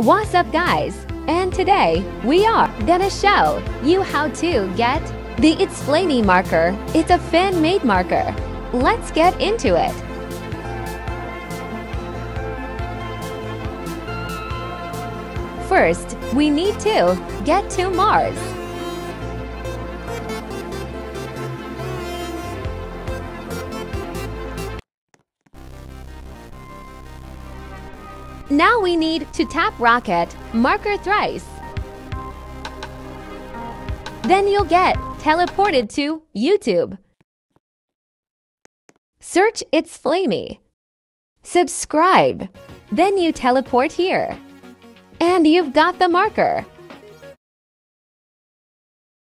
What's up guys? And today we are gonna show you how to get the ItsFlamey marker. It's a fan-made marker. Let's get into it. First, we need to get to Mars. Now we need to tap rocket marker thrice. Then you'll get teleported to YouTube. Search ItsFlamey. Subscribe. Then you teleport here. And you've got the marker.